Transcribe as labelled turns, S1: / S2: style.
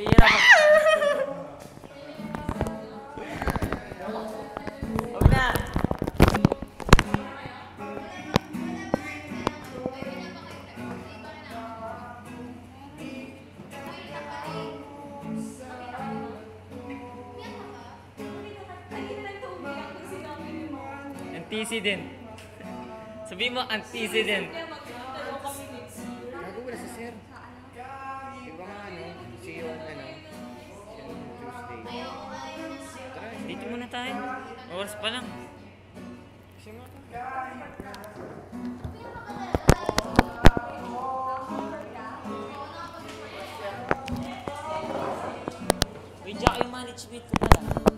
S1: Pira. Huwag na. Antecedent.
S2: Sabihin mo antecedent.
S1: Dito muna tayo. Oras pa lang.
S2: kasi.
S1: Uy, Jack, yung management ko pala.